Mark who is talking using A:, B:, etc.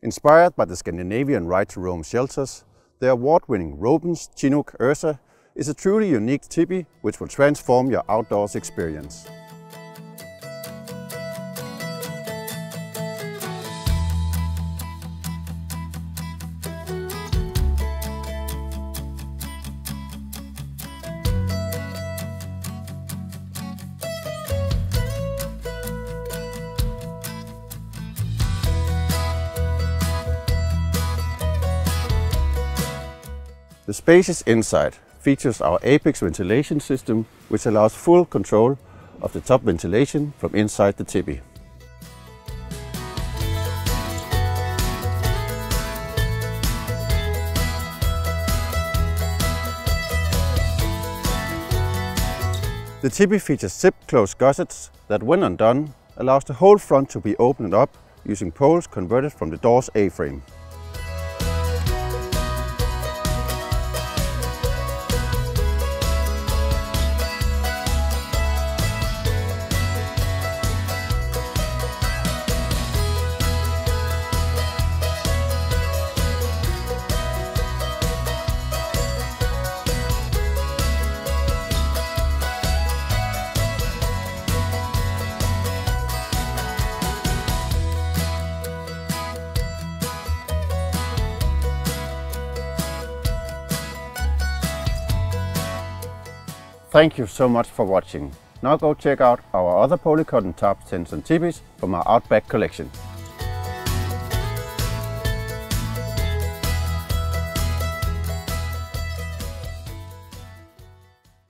A: Inspired by the Scandinavian Right to Roam shelters, the award-winning Robens Chinook Ursa is a truly unique tipi which will transform your outdoors experience. The spacious inside features our Apex ventilation system which allows full control of the top ventilation from inside the tipi. The tipi features zip-closed gussets that when undone allows the whole front to be opened up using poles converted from the door's A-frame. Thank you so much for watching. Now go check out our other polycotton tops, tents and tipis from our Outback collection.